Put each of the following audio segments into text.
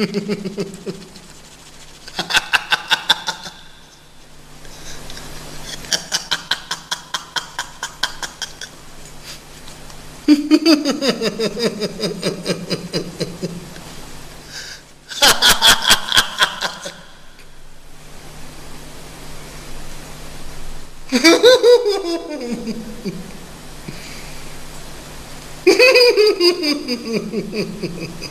Ha ha ha ha ha ha.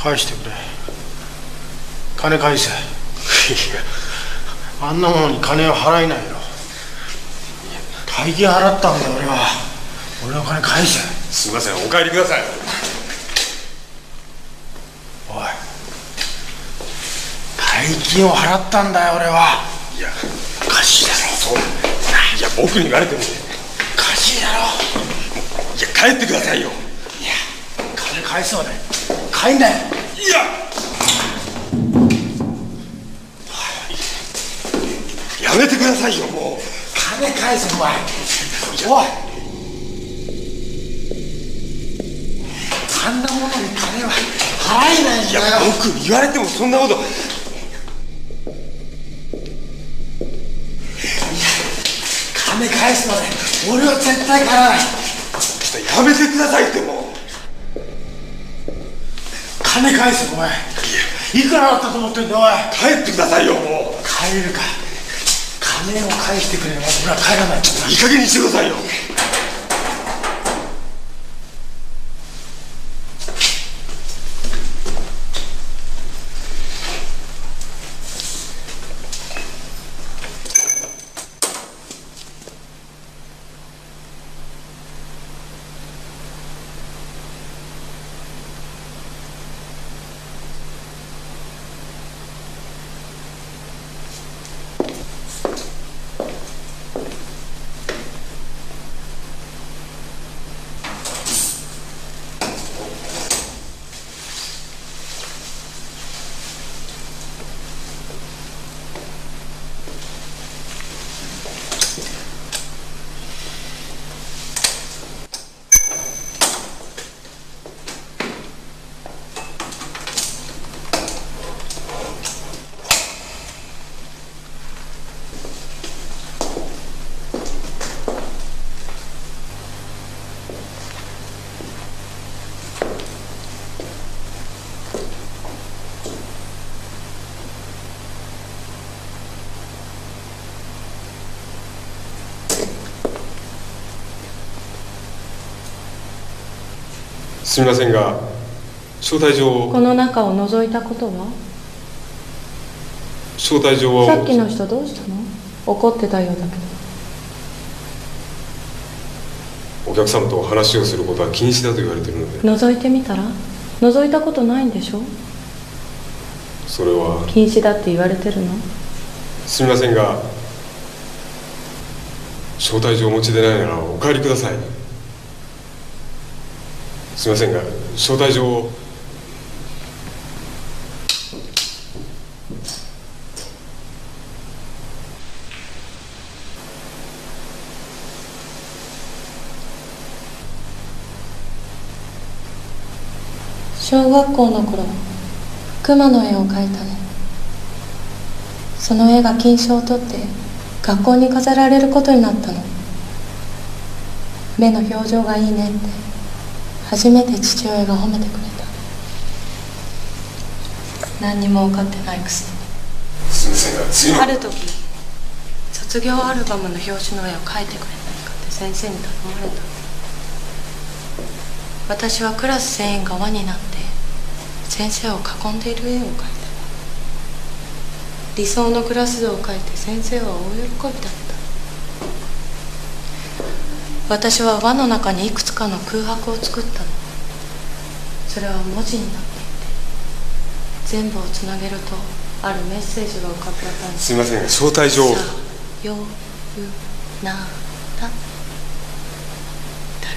返してくれ。金返せ。いやあんなものに金を払えないよ。大金払ったんだ俺は。俺の金返せ。すみませんお帰りください。おい。大金を払ったんだよ俺は。いや。おかしいだろ。そう。いや僕に言われても。いおかしいだろ。や帰ってくださいよ。いや金返そうだよ帰んなよいや。やめてくださいよもう。金返せお前。おい。あんなものに金は払えないんいやだよ僕に言われてもそんなこと。金返すまで俺は絶対帰らない。ちょっとやめてくださいってもう金返せお前いくらだったと思ってんだおい。帰ってくださいよもう。帰れるか。金を返してくれれば俺は帰らないいい加減にしてくださいよすみませんが招待状を。この中を覗いたことは？招待状をさっきの人どうしたの？怒ってたようだけお客様と話をすることは禁止だと言われてるので。ど覗いてみたら？覗いたことないんでしょ？それは。禁止だって言われてるの？すみませんが招待状をお持ちでないならお帰りくださいすみませんが招待状を。小学校の頃熊の絵を描いたのその絵が金賞を取って学校に飾られることになったの。目の表情がいいねって。初めて父親が褒めてくれた。何にも分かってないくせに。すみませんが次のある時卒業アルバムの表紙の絵を描いてくれないかって先生に頼まれた。私はクラス全員が輪になって先生を囲んでいる絵を描いた。理想のクラス図を描いて先生は大喜びだった私は輪の中にいくつかの空白を作ったの。それは文字になっていて全部をつなげるとあるメッセージが浮かび上がる。すみません。が招待状。ようなら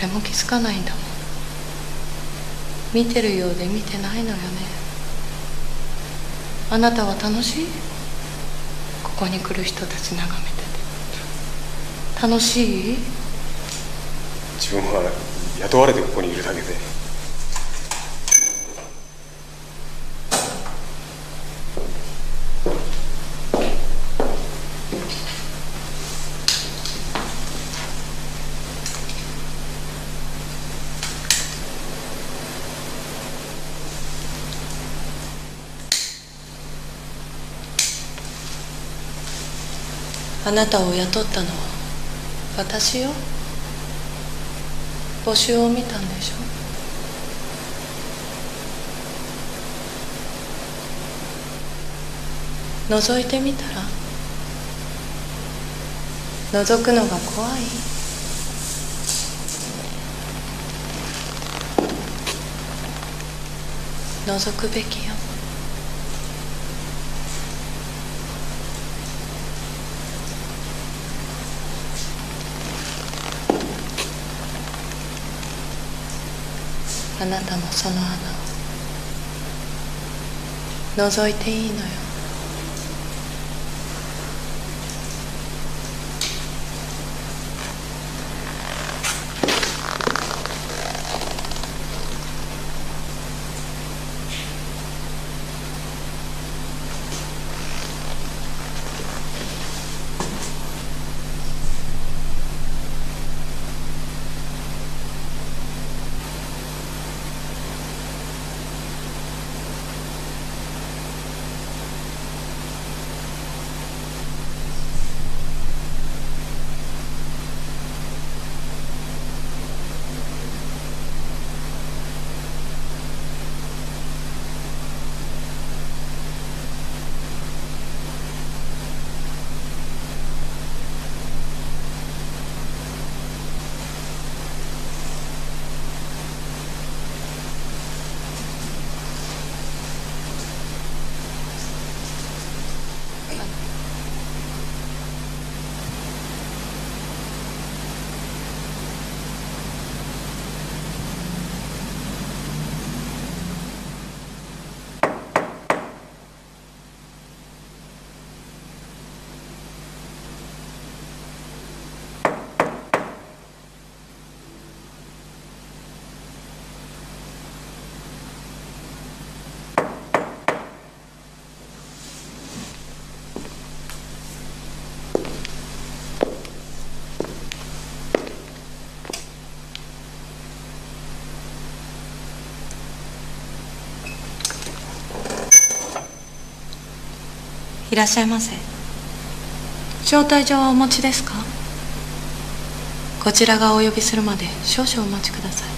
誰も気づかないんだもん。見てるようで見てないのよね。あなたは楽しい？ここに来る人たち眺めてて。楽しい？自分は雇われてここにいるだけで。あなたを雇ったのは私よ。募集を見たんでしょ？覗いてみたら？覗くのが怖い？覗くべきよ。あなたのその穴を覗いていいのよ。いらっしゃいませ。招待状はお持ちですか？こちらがお呼びするまで少々お待ちください。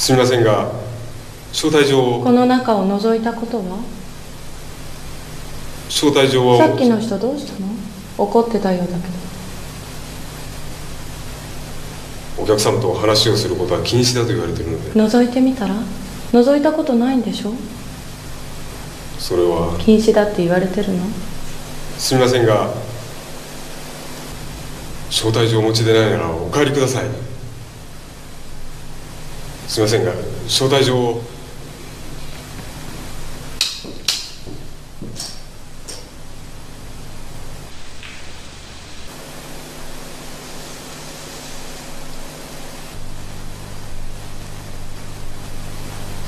すみませんが招待状を。この中を覗いたことは？招待状は。さっきの人どうしたの？怒ってたようだけお客様と話をすることは禁止だと言われているので。ど覗いてみたら？覗いたことないんでしょ？それは。禁止だって言われてるの？すみませんが招待状をお持ちでないならお帰りくださいすみませんが招待状を。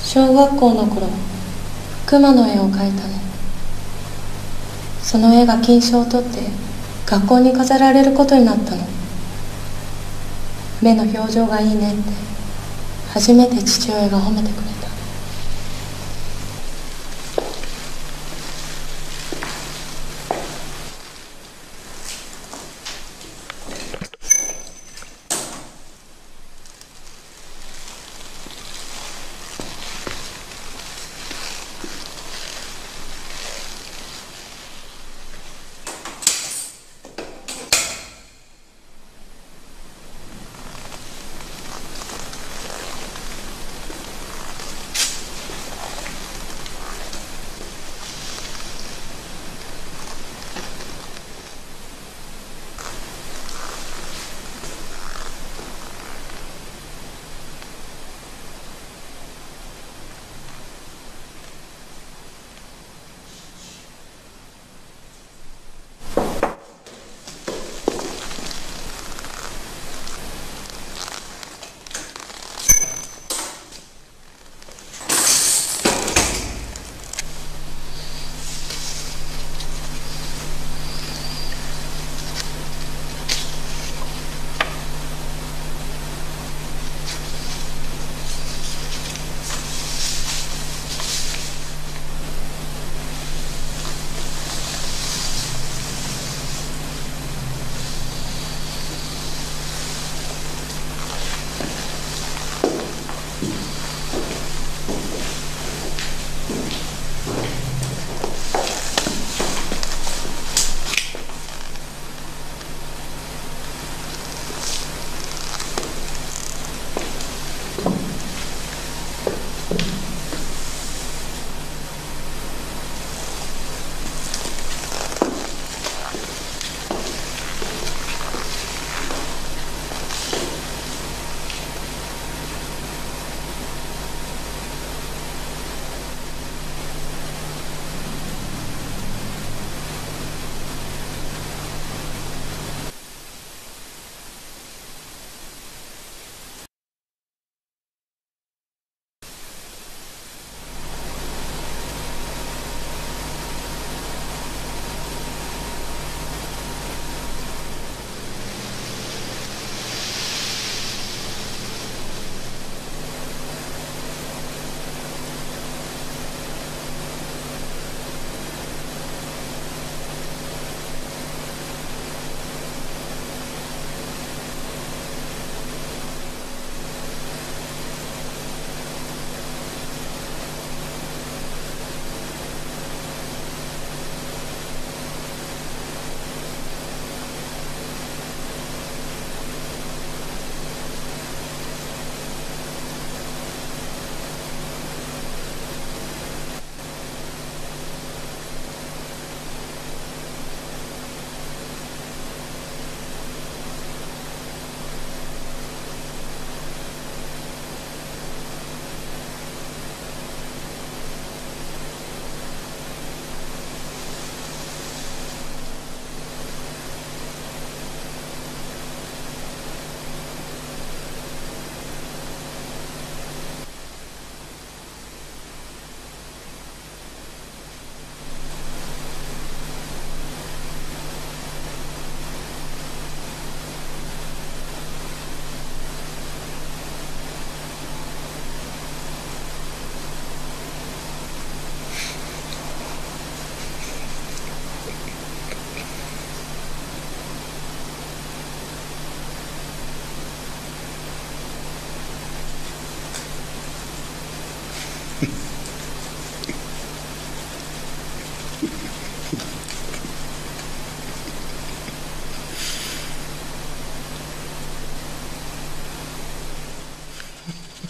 小学校の頃熊の絵を描いたのその絵が金賞を取って学校に飾られることになったの。目の表情がいいねって。初めて父親が褒めてくれた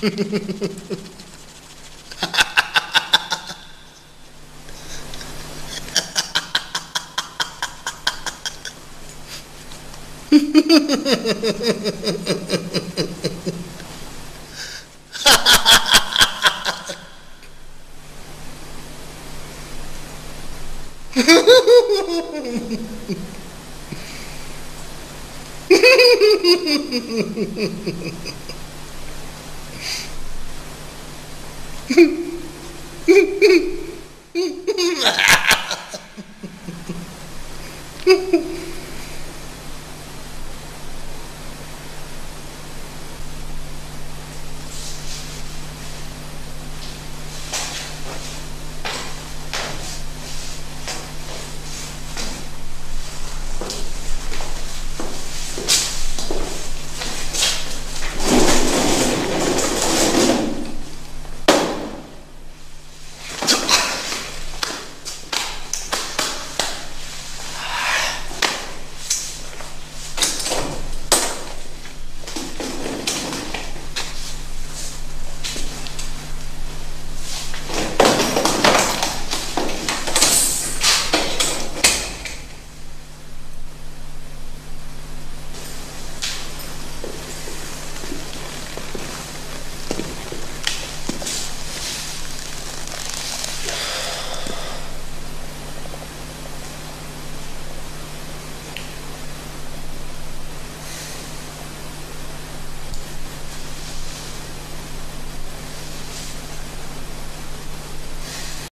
フフフフフ。